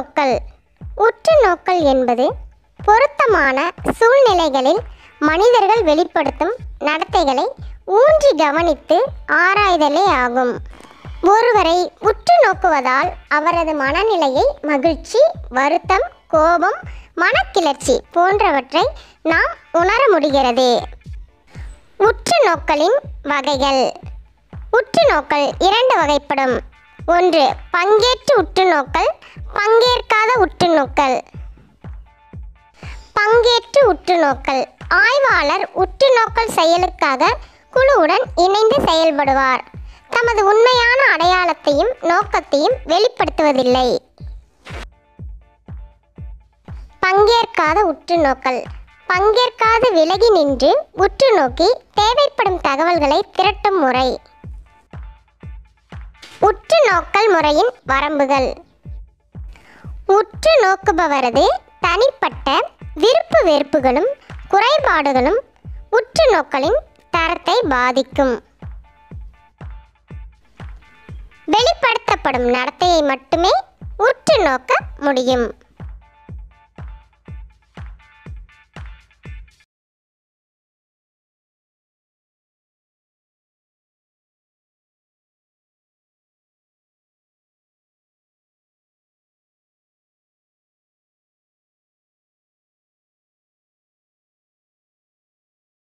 நோக்கல். உற்று நோக்கல் என்பது பொருத்தமான சூழ்நிலைகளில் மனிதர்கள் வெளிப்படுத்தும் நடத்தைகளை ஊன்றி கவனித்து ஆராய்தலே ஆகும். ஒருவரை உற்று நோக்குவதால் அவரது மனநிலையை மகிழ்ச்சி வருத்தம் கோபம் மனக்கிளர்ச்சி போன்றவற்றை நாம் உணர முடிகிறது. உற்று நோக்கலின் வகைகள். உற்று நோக்கல் இரண்டு வகைப்படும். ஒன்று பங்கேற்று உற்று நோக்கல். பங்கேற்காத உற்றுநோக்கல். பங்கேற்று உற்றுநோக்கல். ஆய்வாளர் உற்றுநோக்கல் செயலுக்காக குழுவுடன் இணைந்து செயல்படுவார். தமது உண்மையான அடையாளத்தையும் நோக்கத்தையும் வெளிப்படுத்துவதில்லை. பங்கேற்காத உற்றுநோக்கல். பங்கேற்காது விலகி நின்று உற்று நோக்கி தேவைப்படும் தகவல்களை திரட்டும் முறை. உற்று நோக்கல் முறையின் வரம்புகள். உற்று நோக்குபவரது தனிப்பட்ட விருப்பு வெறுப்புகளும் குறைபாடுகளும் உற்று நோக்கலின் தரத்தை பாதிக்கும். வெளிப்படுத்தப்படும் நடத்தையை மட்டுமே உற்று நோக்க முடியும்.